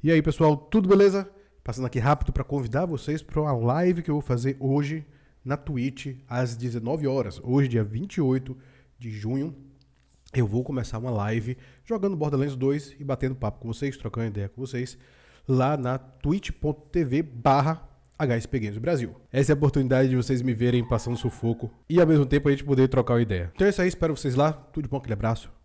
E aí, pessoal, tudo beleza? Passando aqui rápido para convidar vocês para uma live que eu vou fazer hoje na Twitch às 19 horas. Hoje, dia 28 de junho, eu vou começar uma live jogando Borderlands 2 e batendo papo com vocês, trocando ideia com vocês lá na twitch.tv barra HSP Brasil. Essa é a oportunidade de vocês me verem passando sufoco e ao mesmo tempo a gente poder trocar uma ideia. Então é isso aí, espero vocês lá. Tudo de bom, aquele abraço.